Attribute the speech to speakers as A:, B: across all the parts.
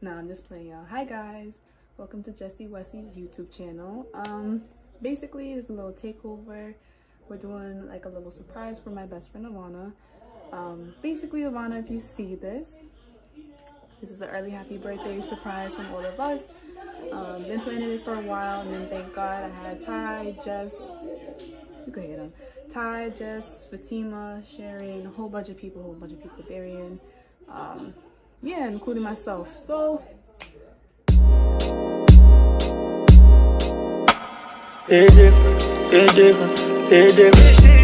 A: Nah, I'm just playing y'all. Hi guys, welcome to Jessie Wessie's YouTube channel. Um, basically it's a little takeover. We're doing like a little surprise for my best friend Ivana. Um, basically Ivana, if you see this, this is an early happy birthday surprise from all of us. Um, been planning this for a while and then thank God I had Ty, Jess, you can hear them. Ty, Jess, Fatima, Sharon, a whole bunch of people, a whole bunch of people, Darian. Um, yeah, including myself. So
B: It's different, it's different, it's different,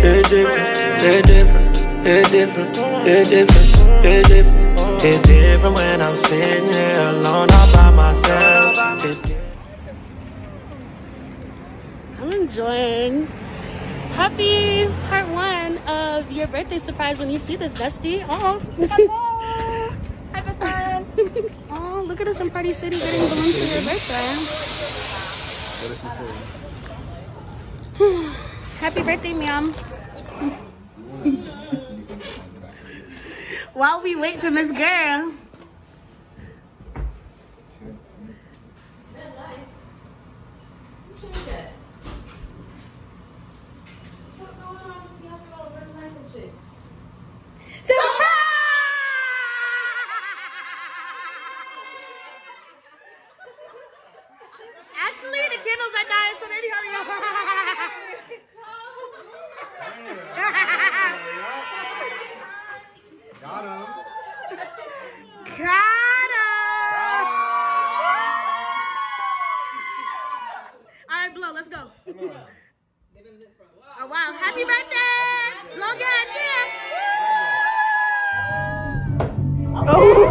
B: it's different, it's different, it's different, it's different, it's different. It's different when I'm sitting here alone all by myself.
C: I'm enjoying. Happy part one of your birthday surprise when you see this, bestie. Oh, hello. Oh, look at us in Party City getting balloons for your birthday. Happy birthday, ma'am. While we wait for Miss Girl. Actually, the candles are dying, so maybe hurry up.
D: Got him.
C: Got him. All right, blow. Let's go. Oh wow! Happy birthday, blow good, yeah.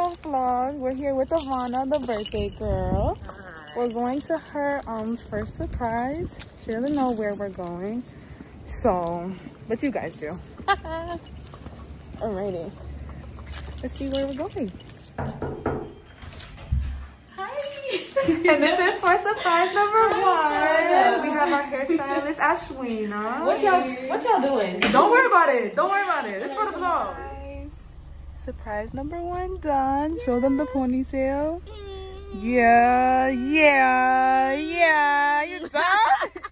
A: Vlog. We're here with Ivana, the birthday girl. We're going to her um first surprise. She doesn't know where we're going. So, but you guys do. Alrighty. Let's see where we're going. Hi, and this is for surprise number one. We have our hairstylist Ashwina.
E: What y'all what y'all doing?
A: Don't worry about it. Don't worry about it. It's for the vlog. Surprise number one done. Show them the ponytail. Yeah, yeah, yeah. You done?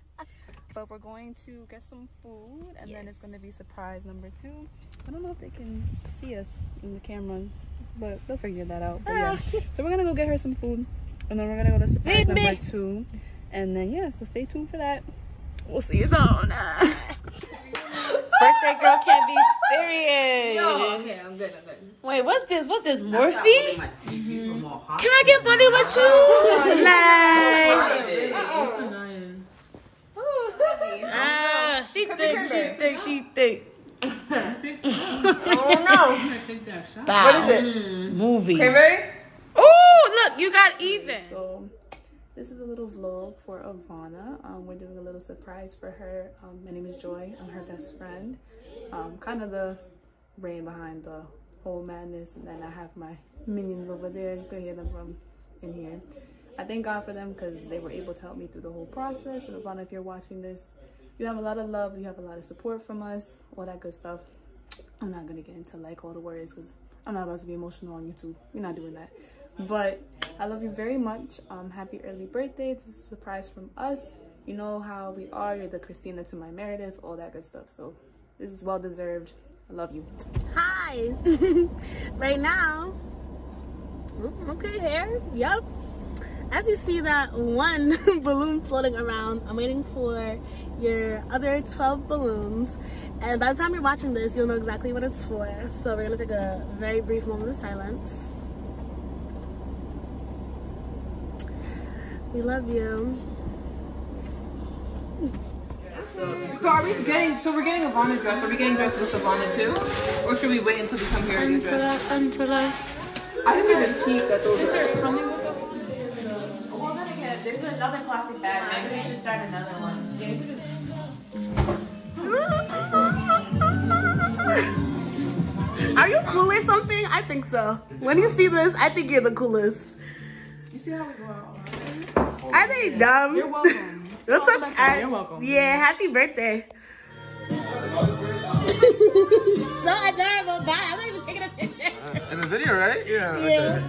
A: but we're going to get some food and then it's going to be surprise number two. I don't know if they can see us in the camera, but they'll figure that out. But yeah. so we're going to go get her some food and then we're going to go to surprise
C: Feed
A: number
C: me.
A: two. And then, yeah, so stay tuned for that. We'll see you soon.
E: Birthday girl can't be serious.
F: Oh, okay, I'm good, I'm good.
E: Wait, what's this? What's this? Morphe?
F: Mm-hmm.
E: Can I get money with you? Like, ah, she think, she think, she think.
F: Oh no.
E: Bow.
F: What is it?
E: Movie.
F: Cranberry?
E: Oh, look, you got even.
A: So this is a little vlog for Ivana. Um, we're doing a little surprise for her. Um, my name is Joy. I'm her best friend. Um, kind of the brain behind the whole madness. And then I have my minions over there. You can hear them from in here. I thank God for them because they were able to help me through the whole process. And Ivana, if you're watching this, you have a lot of love. You have a lot of support from us. All that good stuff. I'm not gonna get into like all the words because I'm not about to be emotional on YouTube. We're not doing that. But I love you very much. Um, happy early birthday. This is a surprise from us. You know how we are. You're the Christina to my Meredith, all that good stuff. So this is well deserved. I love you.
C: Hi. right now. Okay, hair. Yep. As you see that one balloon floating around, I'm waiting for your other 12 balloons. And by the time you're watching this, you'll know exactly what it's for. So we're gonna take a very brief moment of silence. We love you.
F: So are we getting? So we're getting a Ivana dressed. Are we getting dressed with Ivana too, or should we wait until we come here and get dressed?
E: Until I.
F: I didn't even peek that those are.
A: Well, then again, there's another plastic bag. Maybe we should start another one.
C: Are you cool or something? I think so. When you see this, I think you're the coolest.
F: You see how we go out?
C: I think dumb.
F: You're welcome.
C: What's
F: Oh,
C: up,
F: that's
C: Ty?
F: You're welcome.
C: Yeah, happy birthday. so adorable. Bye. I'm not even taking a picture.
D: Uh, in the video, right? Yeah.
C: Yeah.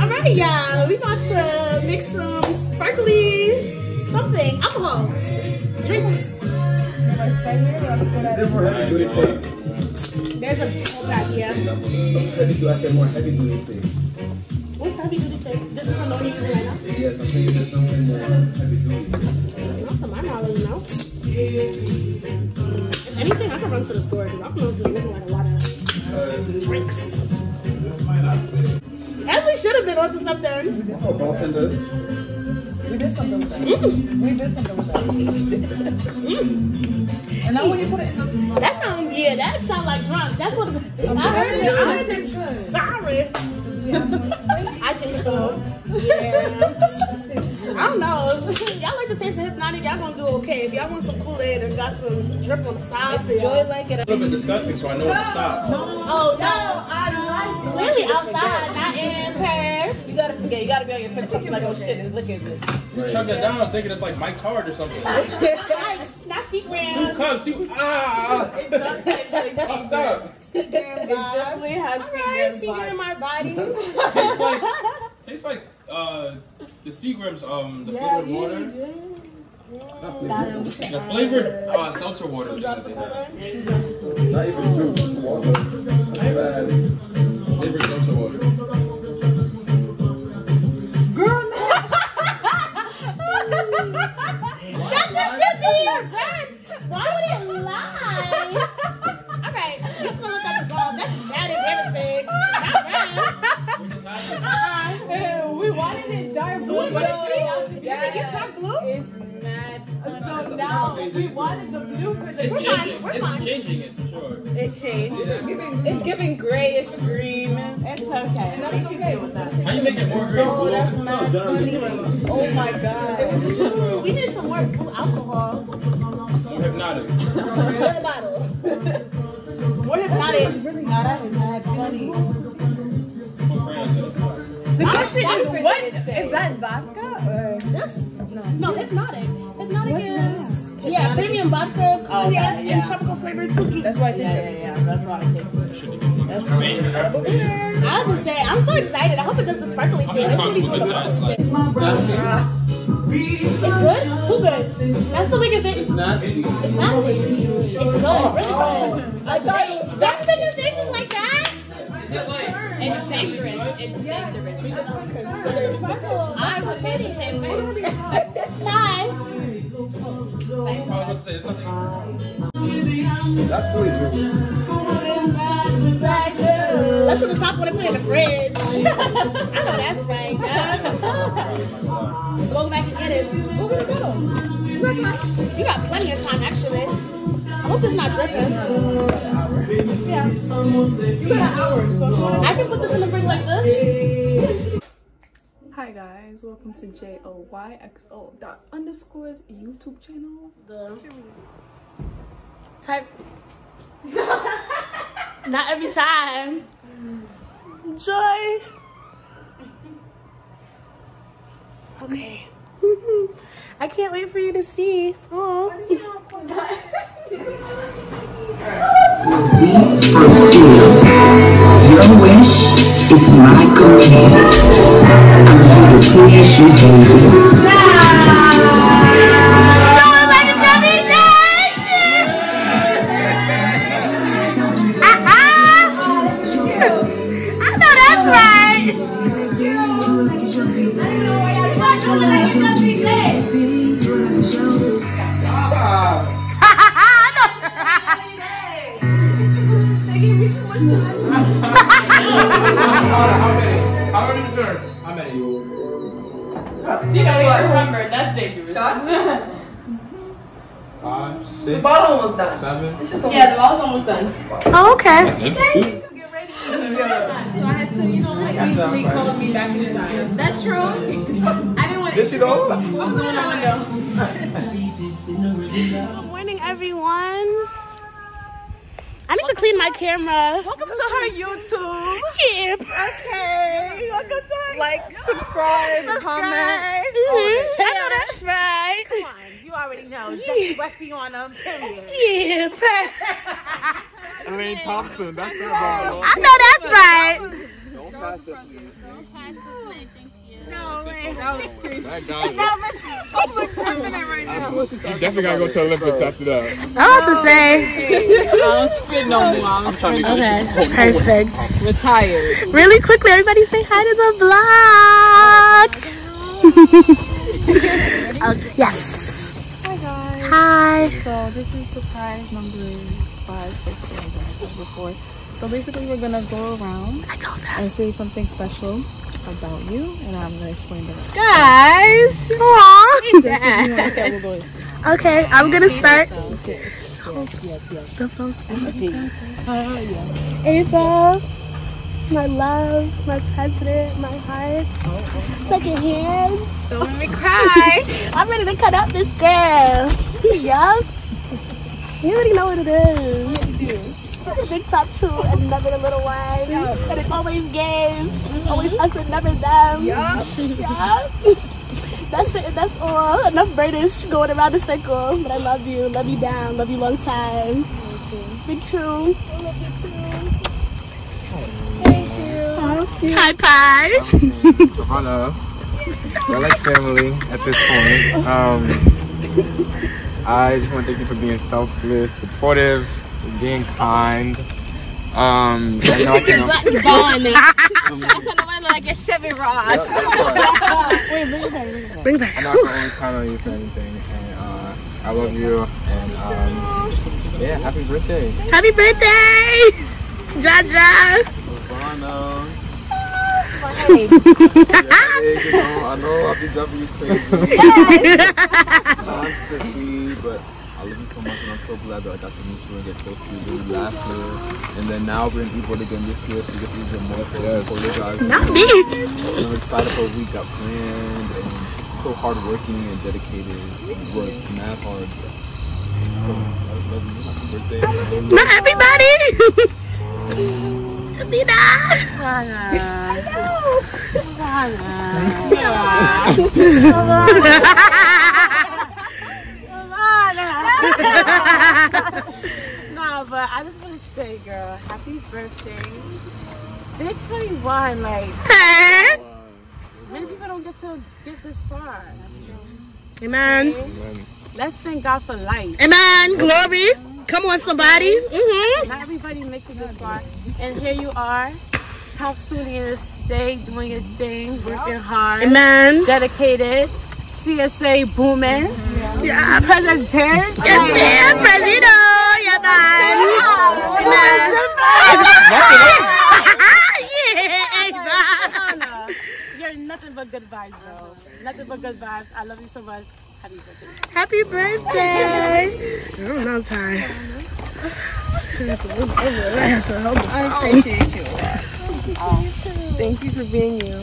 C: All right, y'all. We about to mix some sparkly something, alcohol, drinks.
G: More heavy.
C: There's a whole pack here.
G: Heavy duty, I said more heavy duty tape.
C: What's the heavy duty tape? This is the one you're using right now?
G: Yes, I'm thinking there's something more heavy duty.
C: Not to my knowledge, no. If anything, I can run to the store because I don't know if this looking like a lot of drinks. As we should have been onto something.
G: Oh, bartenders.
F: We did something with that. Mm. We did something with that. Mm. And now when you put it in the.
C: That sound yeah, that sound like drunk. That's what I heard it. I heard it. Sorry. I think so. Yeah. I don't know. Y'all like the taste of Hpnotiq, y'all gonna do okay. If y'all want some Kool-Aid and got some drip on the side for y'all.
E: like it.
D: A little bit disgusting, so I know when to stop.
C: Oh no, I like clearly outside, not in Paris.
E: You gotta forget. You gotta be on your fifth. Like, oh shit, is look at this.
D: Chuck that down, thinking it's like Mike's Hard or something.
C: Like, not
D: secret.
C: Two
D: cups, two. Ah!
E: It does taste like
D: Fucked up.
C: Seagram vibe.
E: definitely has
C: Alright,
E: Seagram
C: Seagram
E: vibe.
C: my body.
D: Tastes like, tastes like uh, the Seagram's, um, the flavored water. The flavored uh, seltzer water. is what they have.
G: Not even juice, water. That's bad.
D: Flavored seltzer water.
C: That this should be your bed. It? Did it get dark blue?
E: It's mad. So now we wanted the blue because
D: It's
C: We're fine,
D: changing.
C: we're
D: It's
C: fine.
D: changing it for sure.
E: it changed. It's giving grayish green. It's okay. And that's okay.
D: How you make it more oh, green?
E: Oh, that's mad funny. Oh my god.
C: We need some more blue alcohol.
D: More Hpnotiq.
E: Another bottle.
C: More Hpnotiq.
E: Now that's mad funny. The question is,
C: pretty
E: what
C: good.
E: is that vodka or?
C: This? No. No, Hpnotiq. Hpnotiq is. Yeah, premium vodka,
E: Oh,
C: cognac,
E: okay, yeah.
C: and tropical flavored fruit juice.
E: That's why I think. Yeah, yeah, yeah. That's why I think. That's
C: I have to say, I'm so excited. I hope it does the sparkly thing. It's really good. It's good? Too good. That's the wicked thing. It's nasty. It's nasty. It's good. Really good. Oh. I thought That's making faces like that?
E: It's dangerous. It's dangerous.
C: I would maybe
G: That's fully juice.
C: That's what the top one to put in the fridge. I know that's right. Go back and get it. Where we gonna go? You got? You got plenty of time, actually. I hope it's not dripping. Yeah. You got an hour, so I can put this in the fridge like this.
A: Hi guys, welcome to joyxo dot underscores YouTube channel.
C: The type. Not every time. Joy. Okay. I can't wait for you to see. Oh.
H: Is my command. I'm here to please you, baby.
D: How many?
E: You know, remember that's dangerous.
D: five,
E: The
D: six,
E: bottle almost done.
D: seven.
E: Yeah, the bottle's almost done.
C: Oh, okay.
E: So I had to, you know, like easily call me back in time. That's true. I didn't want to.
G: Did she go?
E: I was doing a window.
C: Good morning, everyone. I need to clean my camera. Welcome to her YouTube. Yeah. Okay. Welcome to her.
E: Like, subscribe, comment.
C: Mhm. I know that's right.
I: Come on, you already know. Westy on them, period.
C: Yeah.
G: I ain't talking. That's not bottle.
C: I know that's right.
G: Don't pass it, please.
C: No way.
G: That guy.
I: No, but she's public criminal right now.
G: You definitely gotta go to Olympics after that.
C: I'm about to say.
E: I don't spit no more. I'm
G: I'm trying to get
C: Okay. Perfect.
E: retired.
C: Really quickly, everybody say hi to the vlog. Oh, okay. Oh, yes.
A: Hi guys.
C: Hi.
A: So this is surprise number five, six, I said before. So basically we're gonna go around
C: I told her.
A: and say something special about you and I'm gonna explain the rest.
C: Guys. Aww.
A: So you wanna start with voice.
C: Okay, I'm gonna start.
A: Okay. Yes, yes,
C: The phone.
A: yes.
C: Ava, my love, my president, my heart, second hand. Don't make me cry. I'm ready to cut up this girl. yup. You already know what it is. A big tattoo and never the little one. And it always games. Mm-hmm. Always us and never them. Yup. yup. That's it. That's all. Enough British going around the circle. But I love you. Love you down. Love you long time. Big true. I love you too. Oh, Thank you. Tie pie.
G: Hannah, we're like family at this point. Um, I just want to thank you for being selfless, supportive, for being kind. Um, I know I can,
E: That's what I like a Chevy Ross.
C: Bring it back.
G: I know I can always count on you for anything, and uh, I love you. And um, yeah, happy birthday.
C: Happy birthday, Jaja.
J: You know, I know I'll be W crazy constantly, but I love you so much, and I'm so glad that I got to meet you and get close to you last year, and then now we're in Ebro again this year, so to even more so for you guys.
C: Not me.
J: I'm excited for what we got planned, and so hardworking and dedicated. You work mad hard. So I love you. Happy birthday.
C: Not everybody. Nina.
I: No, but I just want to say, girl, happy birthday. Big 21, like, many people don't get to get this far.
C: Amen.
I: Let's thank God for life.
C: Amen. Glory. Come on, somebody. Mm-hmm.
I: Not everybody makes it this far. And here you are, top student in the state, doing your thing, working hard,
C: Amen.
I: dedicated, CSA booming,
C: Yeah.
I: president.
C: Yes, ma'am. President. Yeah, man.
I: You're nothing but good vibes, bro. Nothing but good vibes. I love you so much. Happy birthday.
C: Oh, Happy birthday. I don't know time. I have to hold my
E: appreciate you Thank you for being you.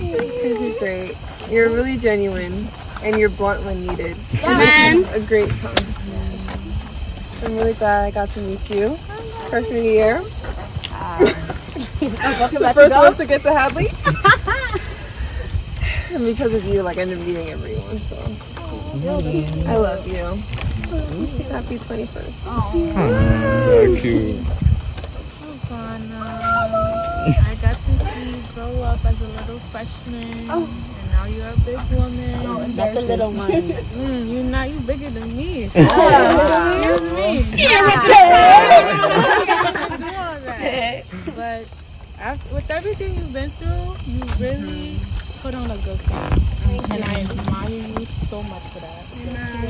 E: You're great. You're really genuine, and you're blunt when needed.
C: Amen.
E: A great time. I'm really glad I got to meet you. Freshman year. Ah. the first one to get to Hadley. and because of you, like I ended up meeting everyone. So I love you. Happy 21st.
G: Oh, you're cute.
A: I got to see you grow up as a little freshman, and now you're a big woman.
I: Not the little one.
A: Mm, you now you bigger than me. So, excuse me. do all that. But after, with everything you've been through, you really put on a good front. And I admire you so much for that.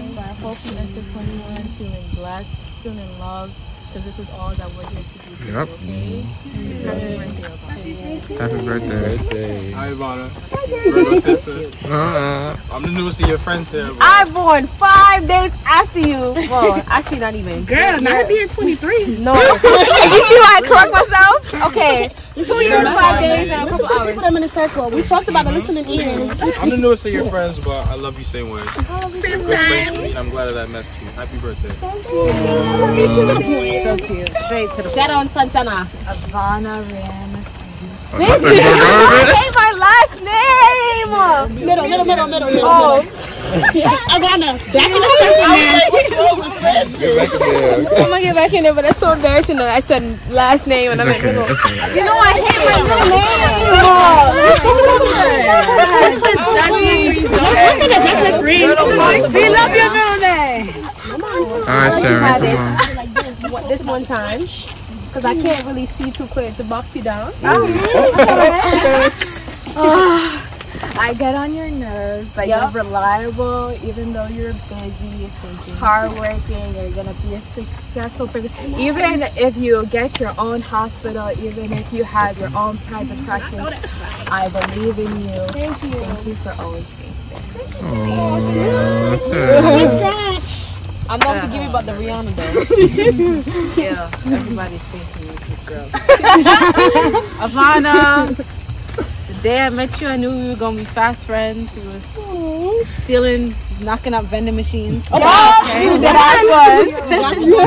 A: So I hope you enter 21 feeling blessed, feeling loved, because this is all that we're here to do
G: Yep.
A: okay? Happy birthday, Ivana.
G: Happy birthday.
K: Hi, Ivana. Virgo sister.
G: Uh,
K: I'm the newest of your friends here, bro.
I: I'm born five days after you. Well, actually, not even.
C: Girl, not being 23.
I: No. you see why I correct myself? Okay.
C: Before you
I: You're
C: know the
I: not
C: five
I: five
C: days,
I: days,
C: now
I: now,
C: listen
I: a couple
C: the people them in a circle. We talked about the listening ears.
K: I'm the newest of your friends, but I love you same way.
C: Same
K: Great place to
C: time.
K: meet. I'm glad that I met you. Happy birthday.
I: So cute. Straight to the Shout out Santana.
A: Ivana Ran.
I: Thank you. I gave my last name.
C: Middle, middle, middle, middle, middle.
I: Oh.
C: Ivana, back in the circle, man.
J: Get back in.
I: I'm gonna get back in there, but that's so embarrassing that I said last name and I meant
G: okay,
I: middle.
G: it's okay.
I: You know I hate my middle name.
C: Don't take a judgment free.
I: We love your middle name.
G: Alright, Sharon,
I: had
G: come
I: it
G: on.
I: this, one- time because I can't really see too clear to box you down.
A: Oh, Ah, I get on your nerves, but
I: Yup.
A: you're reliable, even though you're busy, you. hardworking, you're gonna be a successful person. Even if you get your own hospital, even if you have your own private practice, I believe in you. Thank you. Thank you for always being
G: Aw, Sharon.
I: I'm not to give you about the Rihanna though.
E: Yeah, everybody's facing me, these girls. Ivana, the day I met you, I knew we were gonna be fast friends. We was stealing, knocking up vending machines.
I: Oh, yeah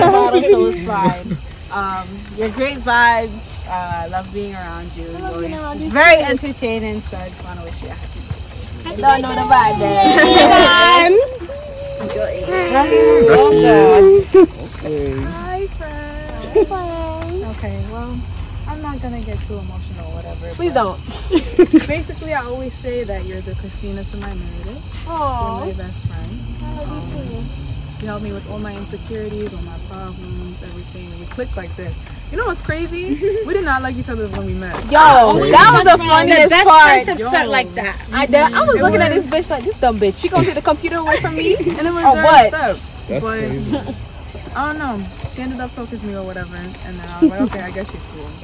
E: bottle, so it's fine. Um, you're great vibes. Uh, I love being around you. You're always very entertaining. So I just want to wish you a happy birthday.
I: Don't know the vibe then.
G: That's cute.
A: Hi, friend. Okay, well, I'm not gonna get too emotional or whatever.
I: Please don't.
A: Basically, I always say that you're the Christina to my Meredith. You're my best friend. Um, you help me with all my insecurities, all my problems, everything. We clicked like this. You know what's crazy? we did not like each other when we met.
I: Yo, that was the funniest
C: Best
I: part.
C: friendship start like that.
I: I, there, I was
A: It
I: looking at this bitch like this dumb bitch. She gonna take the computer away from me?
A: And it was
I: Or
A: their
I: what?
A: stuff.
J: That's
A: but
J: crazy.
A: I don't know. She ended up talking to me or whatever, and then I was like, okay, I guess she's cool.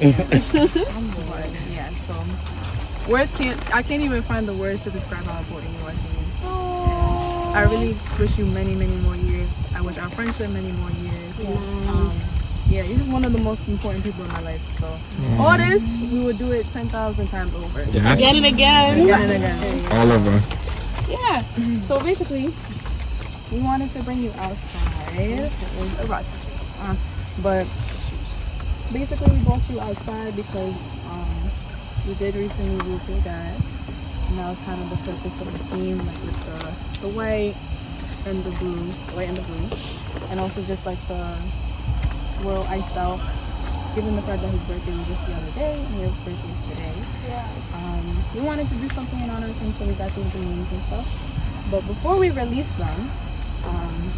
A: but yeah, so words can't. I can't even find the words to describe how important you are to me. And I really wish you many, many more years. I wish our friendship many more years. Um, yeah, you're just one of the most important people in my life. So all this, we would do it ten thousand times over.
C: Again and again.
A: Again and again.
G: All over.
A: Yeah. So basically, we wanted to bring you outside. It was a rotten place, uh, but basically, we brought you outside because um, we did recently lose your dad, and that was kind of the purpose of the theme, like with the the white and the blue, white and the blue, and also just like the world iced out. Given the fact that his birthday was just the other day and your birthday's today, um, we wanted to do something in honor of him, so we got these balloons and stuff. But before we released them, um,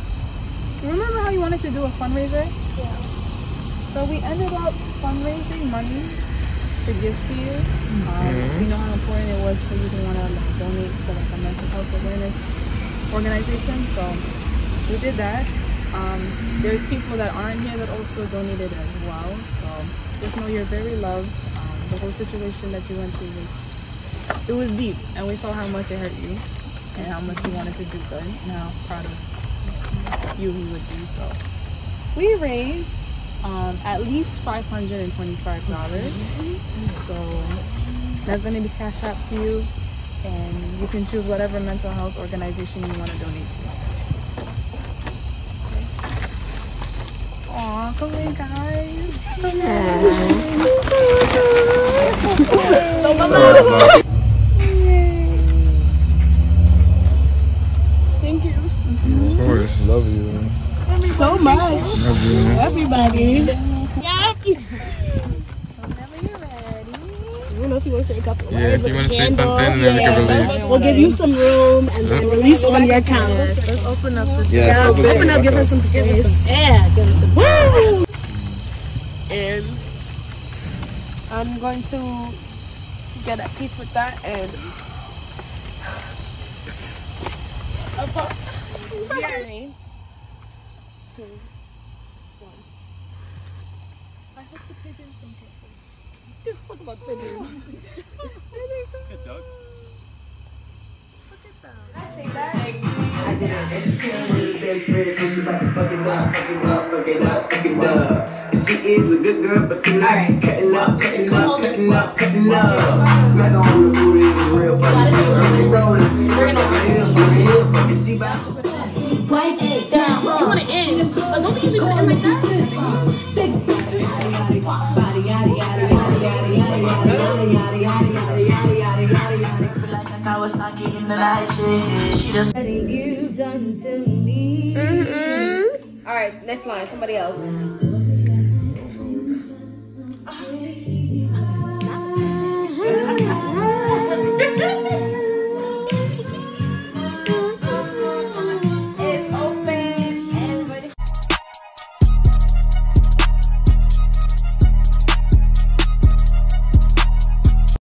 A: remember how you wanted to do a fundraiser? Yeah. So we ended up fundraising money to give to you. Um, we know how important it was for you to want to like, donate to like a mental health awareness organization. So we did that. Um, there's people that aren't here that also donated as well. So just know you're very loved. Um, the whole situation that you went through was it was deep, and we saw how much it hurt you and how much you wanted to do good and how proud of you he would be. So we raised um, at least five hundred and twenty-five dollars. So that's going to be cash out to you, and you can choose whatever mental health organization you want to donate to. Aw, come in, guys. Come Thank
J: Love you.
C: So much.
G: Love you.
C: Everybody. Yeah.
A: Whenever you're ready.
C: I don't know if you want to say a couple of
G: Yeah,
C: words
G: if you want
C: the
G: to say something, then we can release.
C: We'll give you some room and then release on your account.
A: Let's open up this.
J: Yes,
C: Yeah,
J: open
C: open
J: up.
C: up, give us some space.
I: Yeah, give us some.
C: Woo!
I: And I'm going to get at peace with that and
C: Three, two, one. I hope the pigeons don't get hurt. Just talk about pigeons.
K: Good dog.
H: I did it. Best friend, so she about to up, up, up, up. She is a good girl, but tonight she cutting up, cutting up, cutting up, cutting up. Smack on the booty, it was real rolling, she rolling, real funny, real funny. She about to
C: Wipe it down. You want it in, but don't we usually put it in like that?
L: I was not getting the light shit. She just
E: you done to me.
C: Mm-hmm.
E: All right, next line. Somebody else.